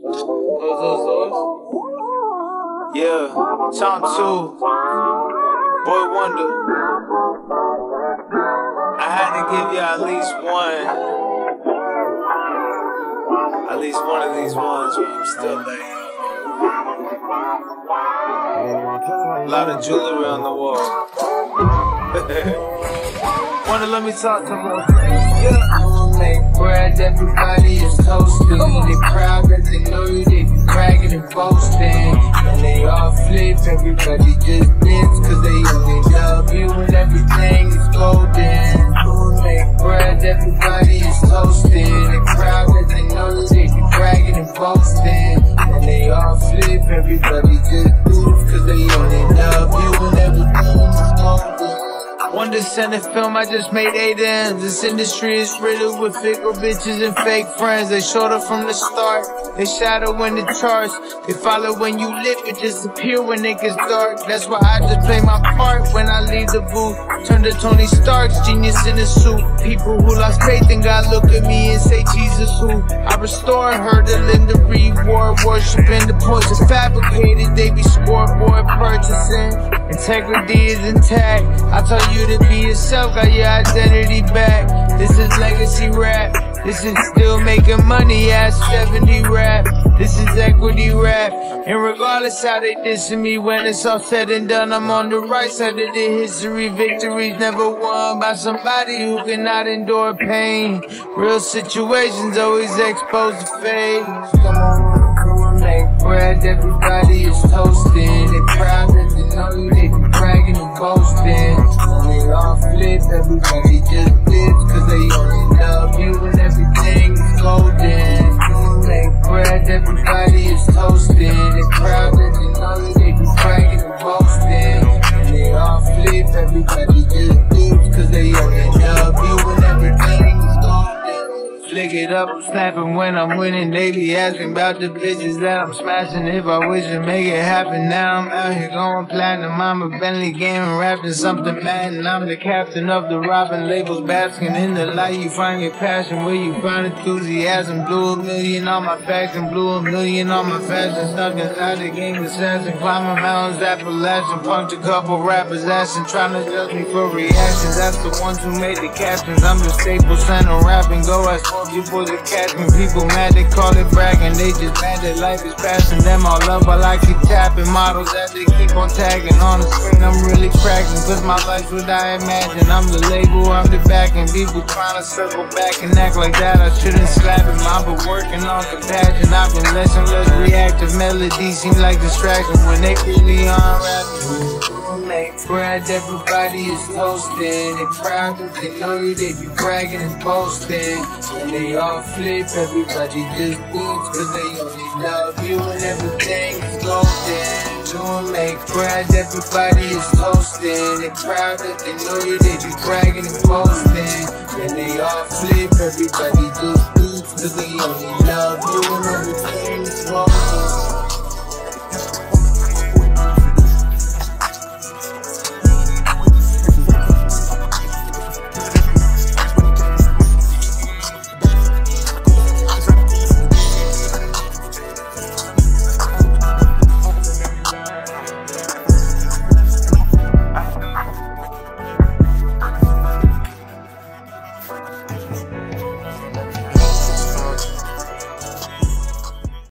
Yeah, time two. Boy Wonder. I had to give you at least one. At least one of these ones where I'm still laying. A lot of jewelry on the wall. Wanna let me talk to her? Yeah. Make bread, everybody is toasting. They proud that they know you, they be bragging and boasting. And they all flip, everybody just dips, cause they only love you and everything is golden. Make bread, everybody is toasting. They proud that they know you, they be bragging and boasting. And they all flip, everybody One descendant film, I just made eight ends. This industry is riddled with fickle bitches and fake friends. They showed up from the start. They shadow in the charts. They follow when you lit, but disappear when it gets dark. That's why I just play my part when I leave the booth. Turn to Tony Stark's genius in a suit. People who lost faith in God look at me and say, Jesus who? I restore her to Linda Reed war, worshiping the poison fabricated. They be scoreboard purchasing. Integrity is intact. I tell you to be yourself, got your identity back. This is legacy rap. This is still making money at 70 rap. This is equity rap. And regardless how they dissing me, when it's all said and done, I'm on the right side of the history. Victories never won by somebody who cannot endure pain. Real situations always exposed to fate. Come on, crew and make bread, everybody is toasting. They proud that they know you, they be bragging and boasting. They all flip, everybody just flips, cause they only everybody cause they only you everything is golden. Flick it up, I'm snapping when I'm winning. They be asking about the bitches that I'm smashing. If I wish to make it happen, now I'm out here going platinum. I'm a Bentley gaming, rapping something mad, and I'm the captain of the Robin labels, basking in the light. You find your passion where you find enthusiasm. Blew a million on my faction, blew a million on my fashion. Stuck inside the game, assassin, climbing mountains, Appalachian. Punked a couple rappers, asking, trying to judge me for reactions. That's the ones who made the captions. I'm the Staples Center rapping, go ask you boys are catching people mad, they call it bragging. They just mad that life is passing them all up while I keep tapping models that they keep on tagging on the screen. I'm really cracking, cause my life's what I imagine. I'm the label, I'm the backing. People trying to circle back and act like that. I shouldn't slap him. I've been working on compassion. I've been less and less reactive. Melodies seem like distraction when they really on rapping make everybody is toasting. They proud that they know you, they be bragging and boasting. And they all flip, everybody just boots, cause they only love you and everything is golden. Doing make bread, everybody is toasting. They proud that they know you, they be bragging and boasting. And they all flip, everybody just boots, cause they only